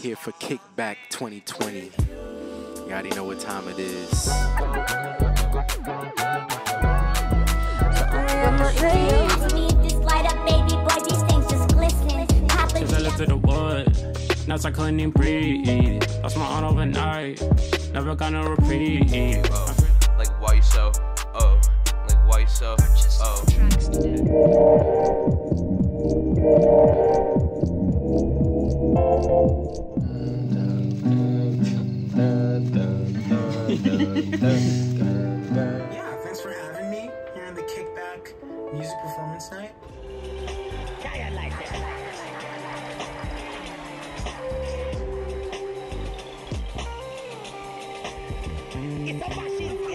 here for Kickback 2020. You already know what time it is. Since I left to the wood, now I couldn't even breathe. Lost my aunt overnight, never gonna repeat. Oh, like why you so? Oh, like why you so? Oh. yeah, thanks for having me here on the Kickback Music Performance Night. It's a machine.